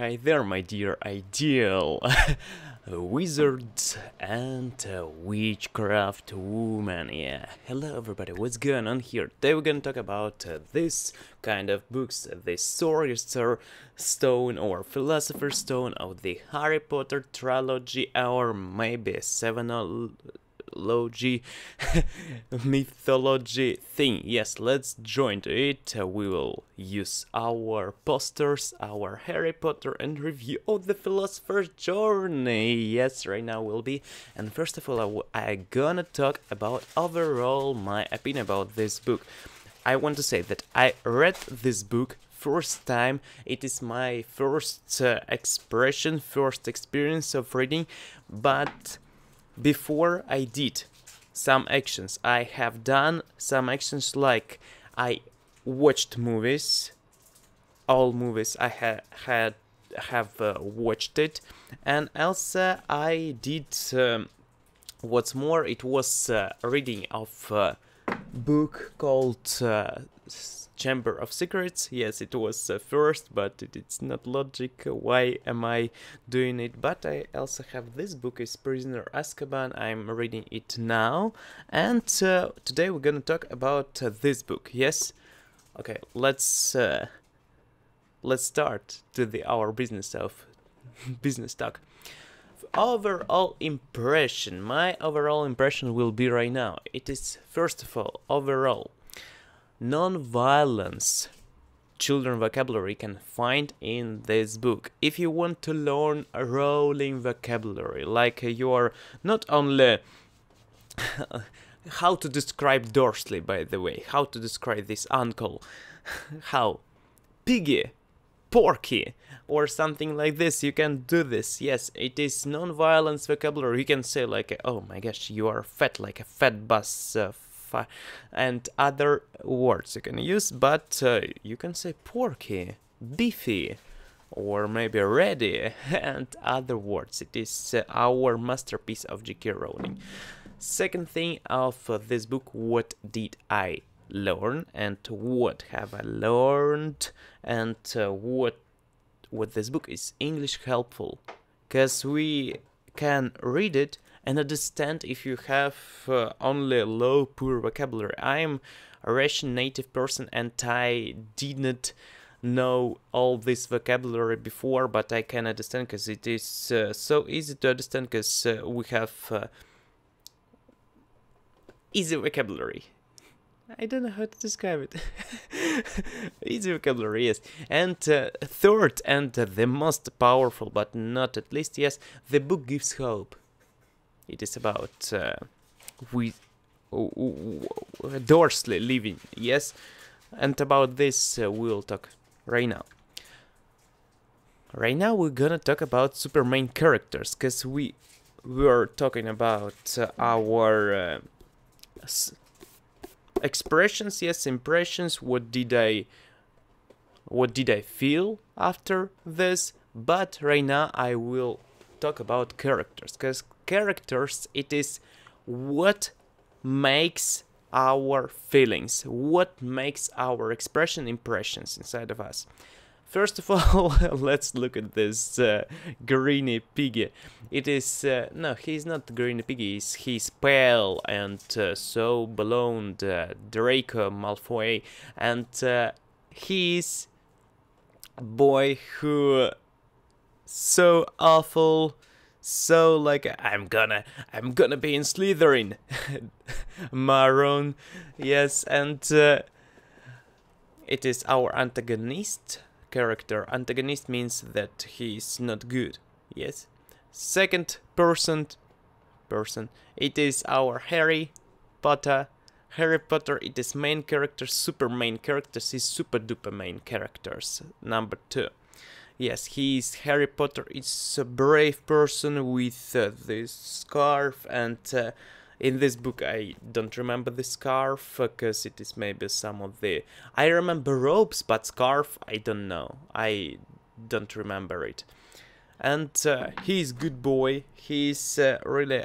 Hi there, my dear ideal wizards and witchcraft woman. Yeah, hello everybody, what's going on here? Today we're gonna talk about uh, this kind of books, the Sorcerer Stone or Philosopher's Stone of the Harry Potter trilogy, or maybe seven mythology mythology thing. Yes let's join to it. We will use our posters our harry potter and review of the philosopher's journey. Yes right now will be. And first of all I am gonna talk about overall my opinion about this book. I want to say that i read this book first time. It is my first uh, expression first experience of reading but before I did some actions. I have done some actions like I watched movies, all movies I ha had have uh, watched it, and also I did. Um, what's more, it was uh, reading of a book called uh, Chamber of Secrets. Yes, it was uh, first, but it, it's not logic. Why am I doing it? But I also have this book, is Prisoner Azkaban. I'm reading it now, and uh, today we're gonna talk about uh, this book. Yes, okay. Let's uh, let's start to the our business of business talk overall impression my overall impression will be right now it is first of all overall non-violence children vocabulary can find in this book. If you want to learn a rolling vocabulary, like you are not only how to describe Dursley, by the way, how to describe this uncle, how piggy, porky, or something like this. You can do this. Yes, it is non-violence vocabulary. You can say like, oh my gosh, you are fat, like a fat bus. Uh, and other words you can use, but uh, you can say porky, beefy, or maybe ready, and other words. It is uh, our masterpiece of J.K. Rowling. Second thing of uh, this book, what did I learn, and what have I learned, and uh, what what this book is English helpful, because we can read it and understand if you have uh, only low poor vocabulary. I'm a Russian native person and I didn't know all this vocabulary before, but I can understand because it is uh, so easy to understand because uh, we have uh, easy vocabulary. I don't know how to describe it. easy vocabulary, yes. And uh, third, and the most powerful, but not at least, yes, the book gives hope. It is about uh, we Dursley living, yes, and about this uh, we'll talk right now. Right now we're gonna talk about super main characters, cause we were talking about uh, our uh, expressions, yes, impressions. What did I, what did I feel after this? But right now I will talk about characters, cause characters, it is what makes our feelings, what makes our expression impressions inside of us. First of all, let's look at this uh, greeny piggy. It is, uh, no, he's not greeny piggy, he's, he's pale and uh, so blonde, uh, Draco Malfoy, and uh, he's a boy who so awful, so like I'm gonna I'm gonna be in Slytherin. Maroon yes and uh, it is our antagonist character. Antagonist means that he's not good yes? Second person person it is our Harry Potter. Harry Potter it is main character super main characters is super duper main characters. Number two Yes, he's Harry Potter is a brave person with uh, this scarf and uh, in this book I don't remember the scarf because it is maybe some of the... I remember robes but scarf I don't know. I don't remember it. And uh, he's good boy, he's uh, really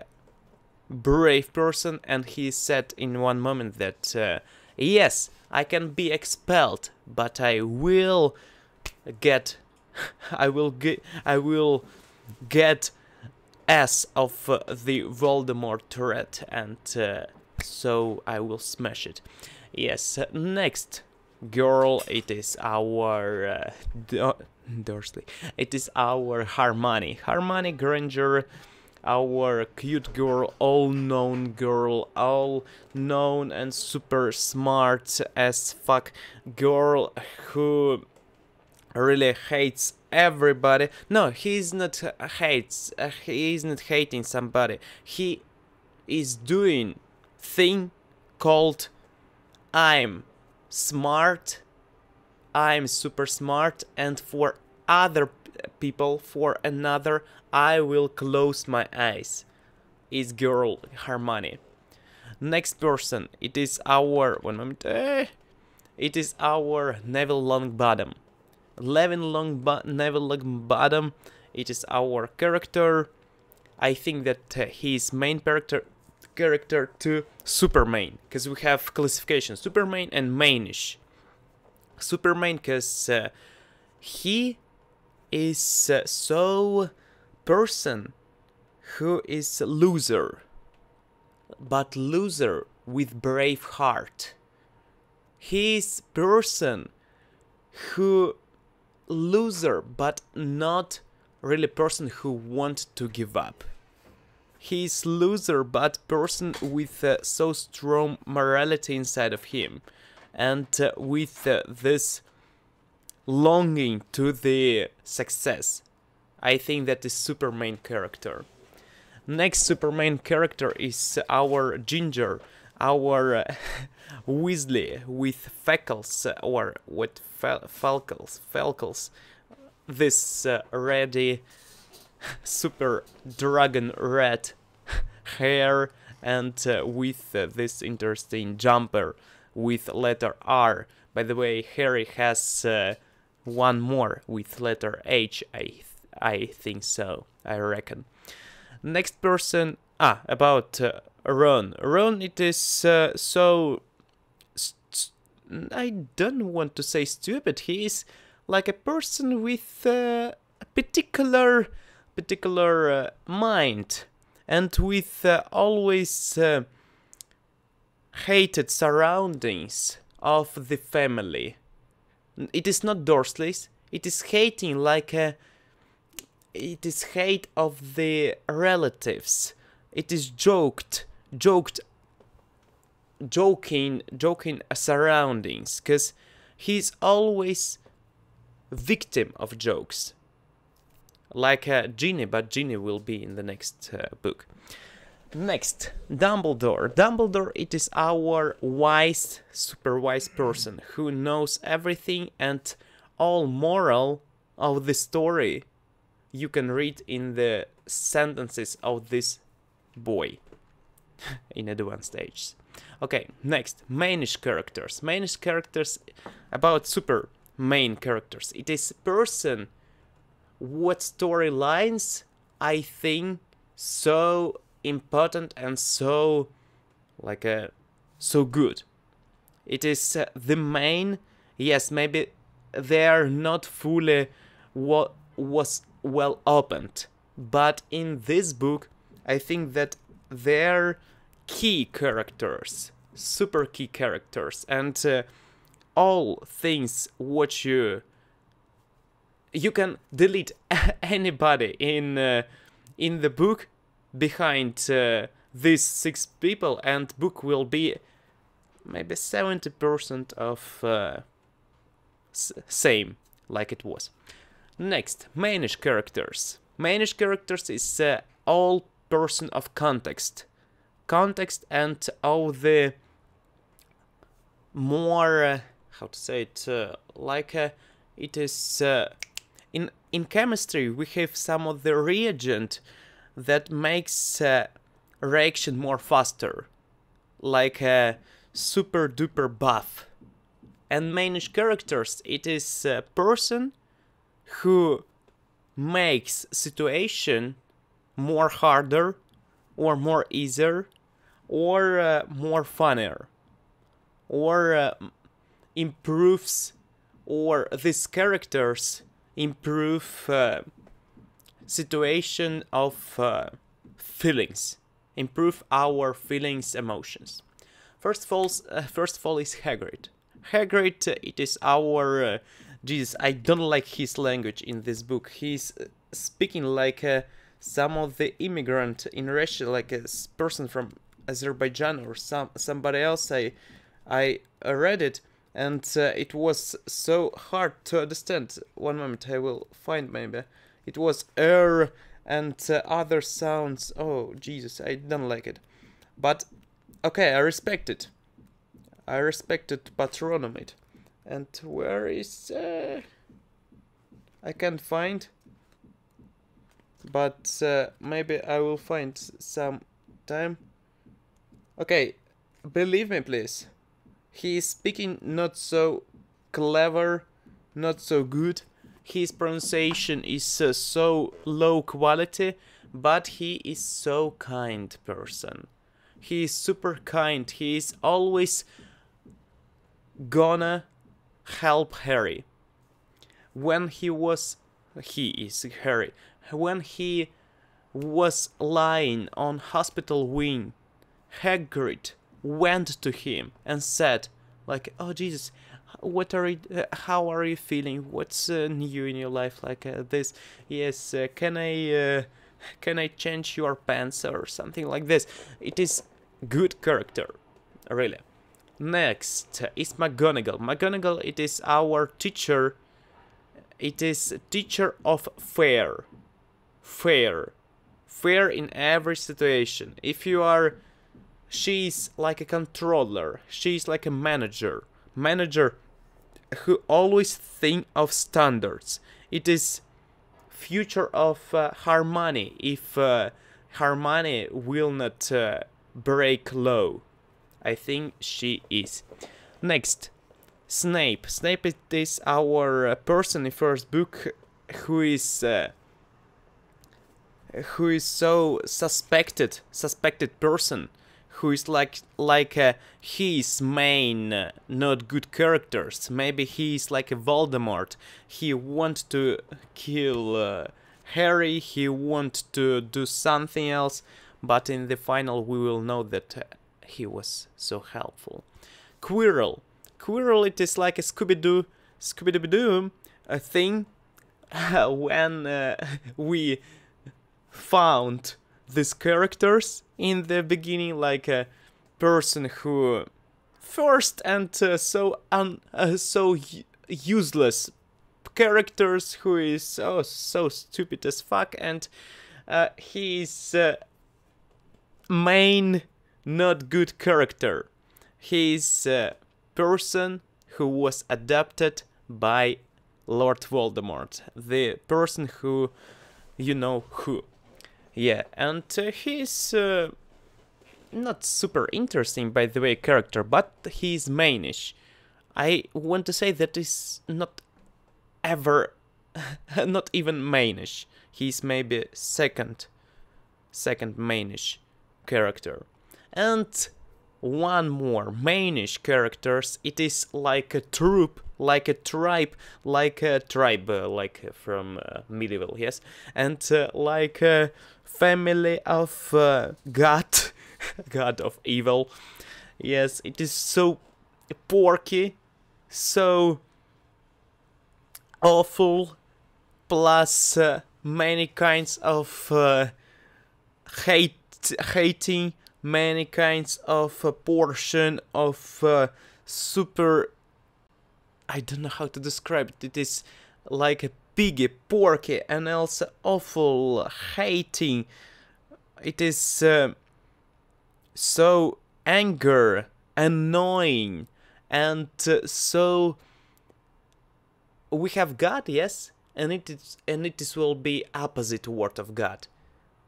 brave person and he said in one moment that uh, yes, I can be expelled but I will get I will get I will get S of uh, the Voldemort turret and uh, so I will smash it. Yes, next girl it is our uh, Dursley. It is our Hermione. Hermione Granger our cute girl, all known girl, all known and super smart as fuck girl who really hates everybody. No, he's not hates. Uh, he is not hating somebody. He is doing thing called I'm smart. I'm super smart, and for other people, for another, I will close my eyes. Is girl Harmony. Next person, it is our one moment. Eh, it is our Neville Longbottom. Levin Longbottom, Neville Longbottom. It is our character. I think that uh, his main character character to super main because we have classification super main and mainish. Super main because uh, he is uh, so person who is loser but loser with brave heart he is person who loser but not really person who want to give up. He is loser but person with uh, so strong morality inside of him. And uh, with uh, this longing to the success I think that is super main character. Next super main character is our Ginger, our uh, Weasley with Feckles or with Falcals, Falcals. This uh, ready super dragon red hair and uh, with uh, this interesting jumper with letter R. By the way, Harry has uh, one more with letter H, I I think so. I reckon. Next person. Ah, about Ron. Ron, it is uh, so. I don't want to say stupid. He is like a person with uh, a particular, particular uh, mind, and with uh, always uh, hated surroundings of the family. It is not Dursleys. It is hating like a it is hate of the relatives. It is joked, joked, joking, joking surroundings, because he's always victim of jokes. Like uh, Ginny, but Ginny will be in the next uh, book. Next, Dumbledore. Dumbledore, it is our wise, super wise person who knows everything and all moral of the story you can read in the sentences of this boy in advanced stages. Okay, next, mainish characters. Mainish characters about super main characters. It is person what storylines I think so important and so like a uh, so good. It is uh, the main. Yes, maybe they are not fully what was well opened. But in this book, I think that they're key characters, super key characters, and uh, all things what you you can delete anybody in uh, in the book behind uh, these six people, and book will be maybe seventy percent of uh, same like it was. Next, mainish characters. Mainish characters is uh, all person of context. Context and all the more, uh, how to say it, uh, like uh, it is, uh, in, in chemistry we have some of the reagent that makes uh, reaction more faster. Like a super duper buff. And mainish characters, it is a person who makes situation more harder or more easier or uh, more funnier or uh, improves or these characters improve uh, situation of uh, feelings, improve our feelings, emotions. First of all, uh, first of all is Hagrid. Hagrid, uh, it is our Jesus. I don't like his language in this book. He's speaking like uh, some of the immigrant in Russia, like a person from Azerbaijan or some somebody else. I I read it and uh, it was so hard to understand. One moment, I will find maybe. It was air and uh, other sounds. Oh Jesus, I don't like it. But okay, I respect it. I respected patronomate. And where is uh, I can't find. But uh, maybe I will find some time. Okay, believe me, please. He is speaking not so clever, not so good. His pronunciation is uh, so low quality, but he is so kind person. He is super kind. He is always gonna help Harry. When he was he is Harry. When he was lying on hospital wing, Hagrid went to him and said, like, "Oh Jesus, what are you, uh, how are you feeling? What's uh, new in your life like uh, this? Yes, uh, can I uh, can I change your pants or something like this?" It is good character, really. Next is McGonagall. McGonagall, it is our teacher. It is teacher of fair, fair, fair in every situation. If you are she's like a controller. She's like a manager. Manager who always think of standards. It is future of uh, Hermione if uh, Hermione will not uh, break law. I think she is. Next Snape. Snape is our uh, person in first book who is uh, who is so suspected suspected person who is like like uh, his main uh, not good characters. Maybe he's like a Voldemort. He wants to kill uh, Harry. He wants to do something else. But in the final, we will know that uh, he was so helpful. Quirrell. Quirrell, it is like a Scooby-Doo, Scooby-Doo a thing. when uh, we found these characters in the beginning like a person who first and uh, so un uh, so useless characters who is so so stupid as fuck and uh, he's uh, main not good character. He's a person who was adopted by Lord Voldemort. The person who you know who yeah, and uh, he's uh, not super interesting, by the way, character, but he's mainish. I want to say that is not ever, not even mainish. He's maybe second, second mainish character. And one more mainish characters, it is like a troop, like a tribe, like a tribe, uh, like from uh, medieval, yes, and uh, like a family of uh, God, God of evil. Yes, it is so porky, so awful, plus uh, many kinds of uh, hate, hating, many kinds of uh, portion of uh, super. I don't know how to describe it. It is like a piggy, porky, and also awful, hating. It is uh, so anger, annoying, and uh, so we have God, yes, and it is and it is will be opposite word of God.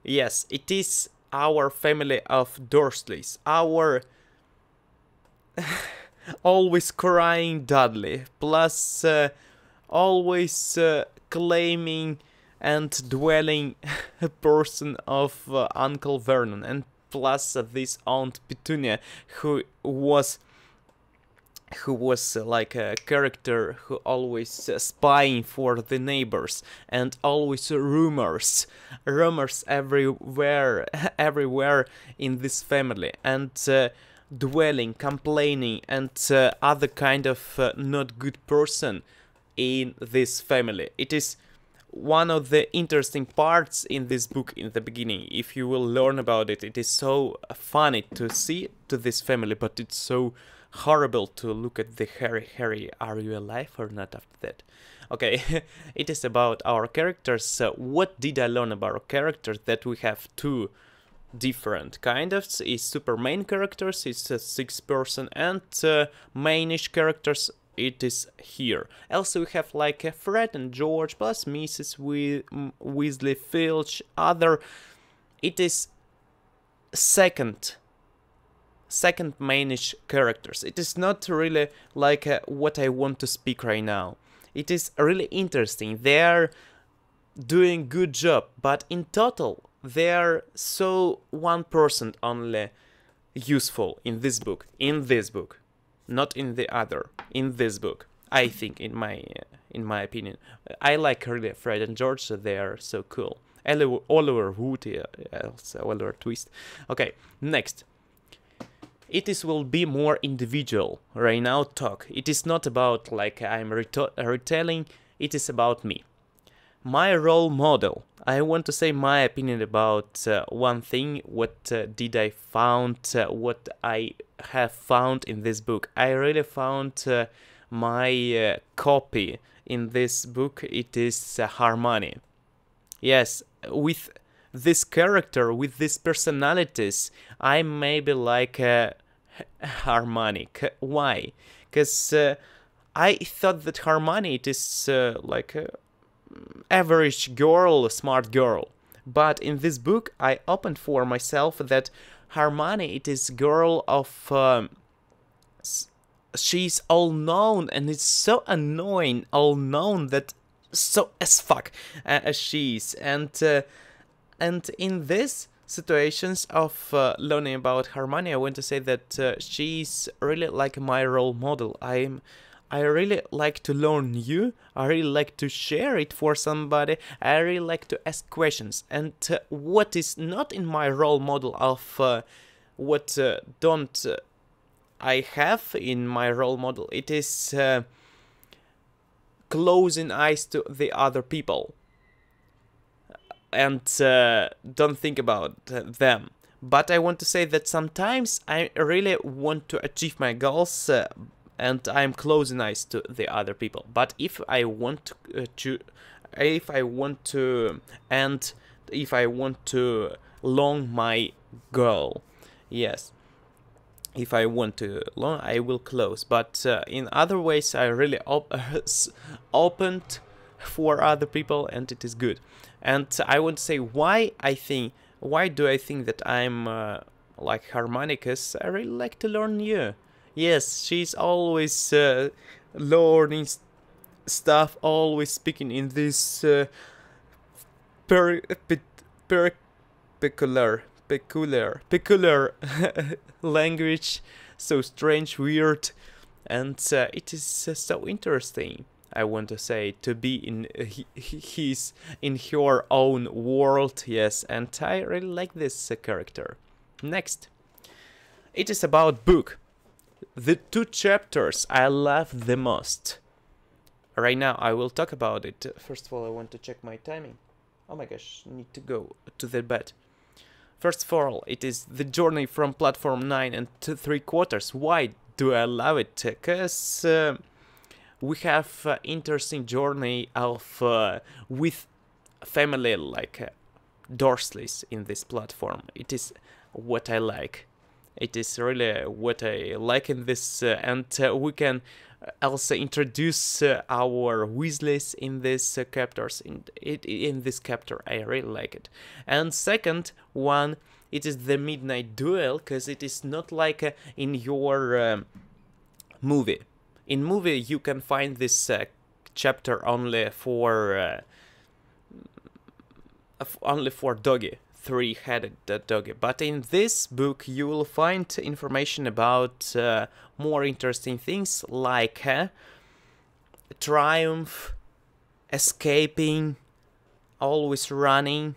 Yes, it is our family of Dursleys, our always crying Dudley, plus uh, always uh, claiming and dwelling a person of uh, Uncle Vernon, and plus uh, this Aunt Petunia, who was who was uh, like a character who always uh, spying for the neighbors and always rumors rumors everywhere everywhere in this family and uh, dwelling complaining and uh, other kind of uh, not good person in this family. It is one of the interesting parts in this book in the beginning. If you will learn about it it is so funny to see to this family but it's so horrible to look at the Harry Harry are you alive or not after that okay it is about our characters uh, what did I learn about our characters that we have two different kind of is super main characters it's a six person and uh, mainish characters it is here. Also, we have like uh, Fred and George plus Mrs. We Weasley, Filch, other. It is second second mainish characters. It is not really like uh, what I want to speak right now. It is really interesting. They are doing good job, but in total they are so 1% person only useful in this book. In this book, not in the other. In this book, I think, in my uh, in my opinion, I like really Fred and George. So they are so cool. Oliver Wood, also Oliver Twist. Okay, next it is will be more individual. Right now talk. It is not about like i'm retelling. It is about me. My role model. I want to say my opinion about uh, one thing. What uh, did i found uh, what i have found in this book? I really found uh, my uh, copy in this book. It is uh, Hermione yes with this character with these personalities i maybe like uh, harmonic. Why? Because uh, i thought that Hermione it is uh, like a average girl smart girl. But in this book i opened for myself that Hermione it is girl of um, she's all known and it's so annoying all known that so as fuck uh, as she's and uh, and in this situations of uh, learning about Hermione, I want to say that uh, she's really like my role model. I'm I really like to learn new. I really like to share it for somebody. I really like to ask questions. And uh, what is not in my role model of uh, what uh, don't uh, I have in my role model, it is closing eyes to the other people and uh, don't think about them. But I want to say that sometimes I really want to achieve my goals uh, and I'm closing eyes to the other people. But if I want to, uh, to if I want to, and if I want to long my goal, yes, if I want to long, I will close. But uh, in other ways, I really op opened for other people, and it is good. And I want to say why I think why do I think that I'm uh, like harmonicus? I really like to learn new. Yes she's always uh, learning st stuff always speaking in this uh, per, pe per peculiar peculiar peculiar language. So strange weird. And uh, it is uh, so interesting I want to say to be in his in your own world yes and I really like this uh, character. Next. It is about book. The two chapters I love the most. Right now I will talk about it. First of all I want to check my timing. Oh my gosh need to go to the bed. First of all it is the journey from platform 9 and 3 quarters. Why do I love it? Because uh, we have uh, interesting journey of uh, with family like uh, Dursleys in this platform. It is what I like. It is really what I like in this, uh, and uh, we can also introduce uh, our Weasleys in this chapters. In it in this chapter, I really like it. And second one, it is the midnight duel, because it is not like in your um, movie in movie you can find this uh, chapter only for uh, only for doggy three-headed doggy. But in this book, you will find information about uh, more interesting things like uh, triumph, escaping, always running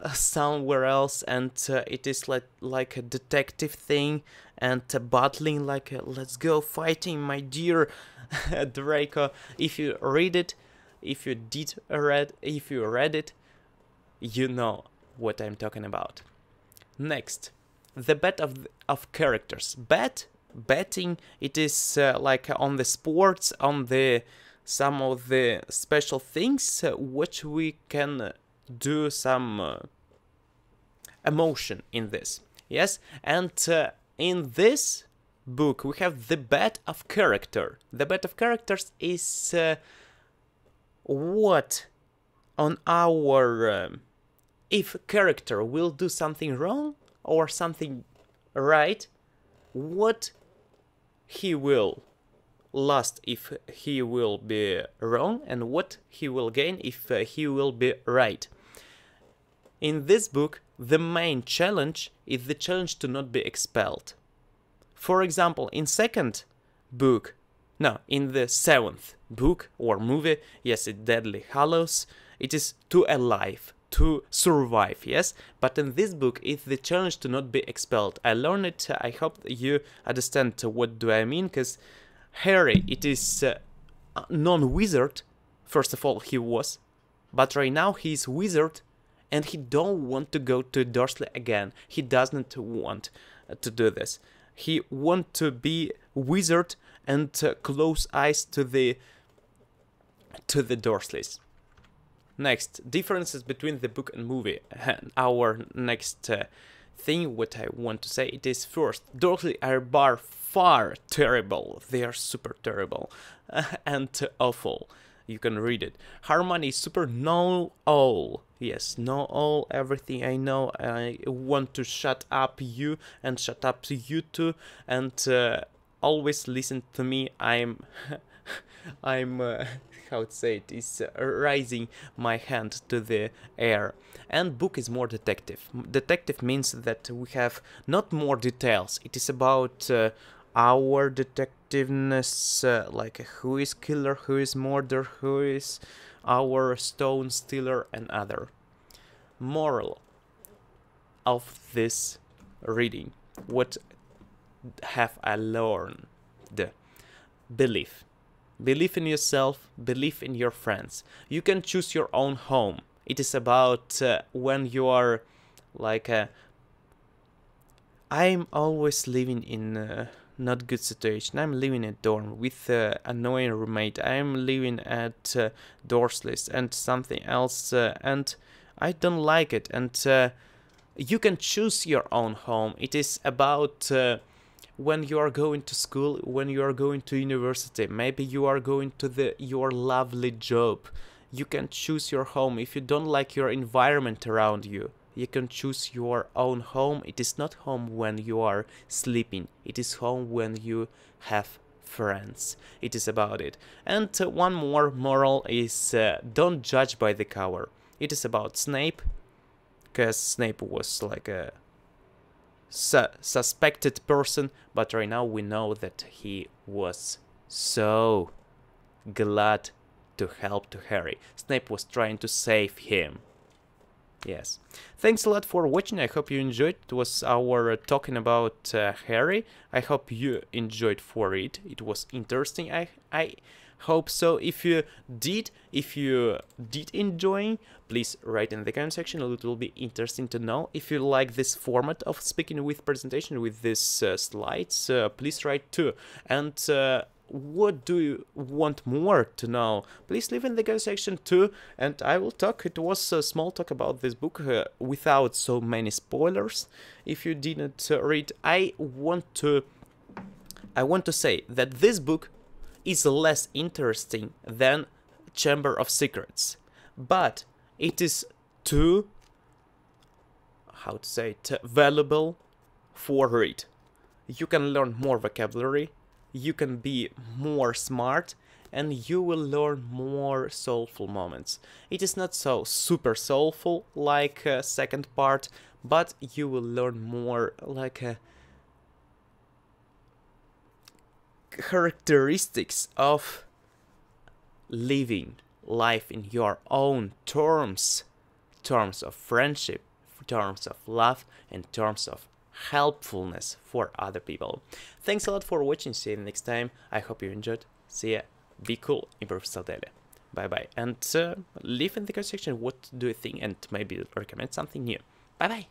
uh, somewhere else, and uh, it is like like a detective thing, and uh, battling like let's go fighting, my dear Draco. If you read it, if you did read, if you read it, you know what I'm talking about. Next, the bet of of characters. Bet betting it is uh, like on the sports on the some of the special things uh, which we can do some uh, emotion in this yes and uh, in this book we have the bet of character. The bet of characters is uh, what on our um, if character will do something wrong or something right what he will lost if he will be wrong and what he will gain if uh, he will be right. In this book the main challenge is the challenge to not be expelled. For example in second book no in the seventh book or movie yes it deadly hallows it is to alive to survive yes? But in this book it's the challenge to not be expelled. I learned it i hope you understand what do i mean because harry it is uh, non-wizard. First of all he was but right now he's wizard and he don't want to go to dursley again he doesn't want to do this he want to be wizard and uh, close eyes to the to the dursleys Next, differences between the book and movie. Our next uh, thing, what I want to say, it is first, Dursley are bar far terrible. They are super terrible and awful. You can read it. Hermione is super know all. Yes, know all, everything I know. I want to shut up you and shut up you too and uh, always listen to me. I'm I'm uh, how to say it is uh, raising my hand to the air and book is more detective detective means that we have not more details it is about uh, our detectiveness uh, like who is killer who is murder who is our stone stealer and other moral of this reading what have i learned belief Believe in yourself, believe in your friends. You can choose your own home. It is about uh, when you are like a. Uh, I'm always living in a not good situation. I'm living in a dorm with an annoying roommate. I'm living at uh, Dursley's and something else, uh, and I don't like it. And uh, you can choose your own home. It is about uh, when you are going to school, when you are going to university, maybe you are going to the your lovely job. You can choose your home. If you don't like your environment around you, you can choose your own home. It is not home when you are sleeping. It is home when you have friends. It is about it. And uh, one more moral is uh, don't judge by the cover. It is about Snape, because Snape was like a su suspected person, but right now we know that he was so glad to help to Harry. Snape was trying to save him. Yes. Thanks a lot for watching. I hope you enjoyed. It was our uh, talking about uh, Harry. I hope you enjoyed for it. It was interesting. I I hope so. If you did, if you did enjoy, please write in the comment section. It will be interesting to know. If you like this format of speaking with presentation with these uh, slides, uh, please write too. And uh, what do you want more to know? Please leave in the comment section too, and I will talk. It was a small talk about this book uh, without so many spoilers. If you didn't uh, read, I want to. I want to say that this book is less interesting than Chamber of Secrets, but it is too, how to say it, valuable for read. You can learn more vocabulary, you can be more smart, and you will learn more soulful moments. It is not so super soulful like uh, second part, but you will learn more like a characteristics of living life in your own terms terms of friendship terms of love and terms of helpfulness for other people. Thanks a lot for watching. See you next time. I hope you enjoyed. See ya. Be cool improve still daily. Bye bye. And uh, leave in the comment section what do you think and maybe recommend something new. Bye bye